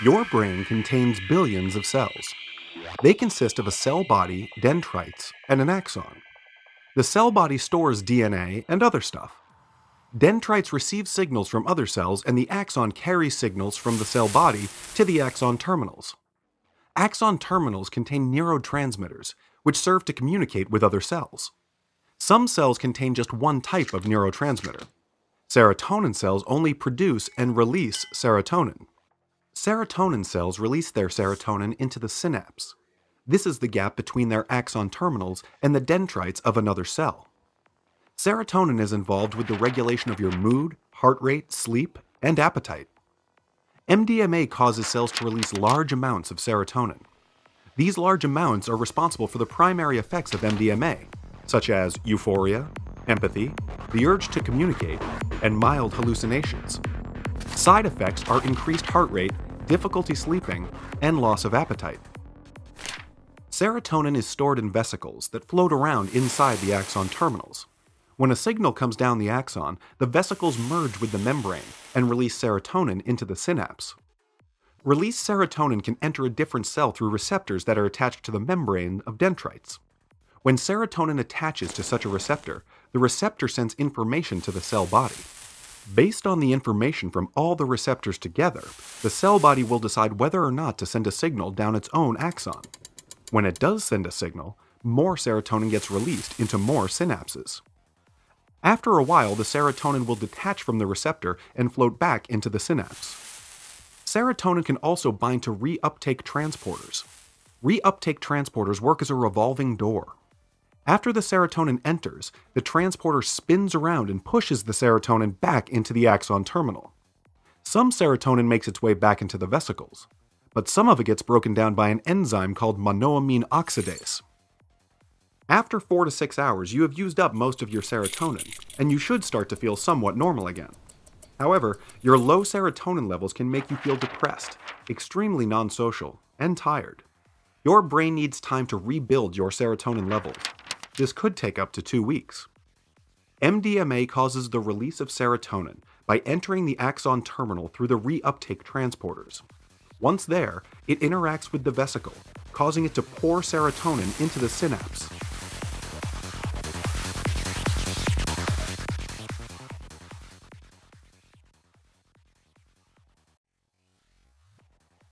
Your brain contains billions of cells. They consist of a cell body, dendrites, and an axon. The cell body stores DNA and other stuff. Dendrites receive signals from other cells, and the axon carries signals from the cell body to the axon terminals. Axon terminals contain neurotransmitters, which serve to communicate with other cells. Some cells contain just one type of neurotransmitter. Serotonin cells only produce and release serotonin. Serotonin cells release their serotonin into the synapse. This is the gap between their axon terminals and the dendrites of another cell. Serotonin is involved with the regulation of your mood, heart rate, sleep, and appetite. MDMA causes cells to release large amounts of serotonin. These large amounts are responsible for the primary effects of MDMA, such as euphoria, empathy, the urge to communicate, and mild hallucinations. Side effects are increased heart rate, difficulty sleeping, and loss of appetite. Serotonin is stored in vesicles that float around inside the axon terminals. When a signal comes down the axon, the vesicles merge with the membrane and release serotonin into the synapse. Released serotonin can enter a different cell through receptors that are attached to the membrane of dendrites. When serotonin attaches to such a receptor, the receptor sends information to the cell body. Based on the information from all the receptors together, the cell body will decide whether or not to send a signal down its own axon. When it does send a signal, more serotonin gets released into more synapses. After a while, the serotonin will detach from the receptor and float back into the synapse. Serotonin can also bind to reuptake transporters. Reuptake transporters work as a revolving door. After the serotonin enters, the transporter spins around and pushes the serotonin back into the axon terminal. Some serotonin makes its way back into the vesicles, but some of it gets broken down by an enzyme called monoamine oxidase. After 4 to 6 hours, you have used up most of your serotonin, and you should start to feel somewhat normal again. However, your low serotonin levels can make you feel depressed, extremely non social, and tired. Your brain needs time to rebuild your serotonin levels, this could take up to two weeks. MDMA causes the release of serotonin by entering the axon terminal through the reuptake transporters. Once there, it interacts with the vesicle, causing it to pour serotonin into the synapse.